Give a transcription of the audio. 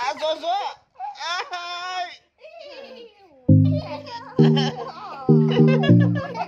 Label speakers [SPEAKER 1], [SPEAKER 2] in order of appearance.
[SPEAKER 1] A Zozô! Ai!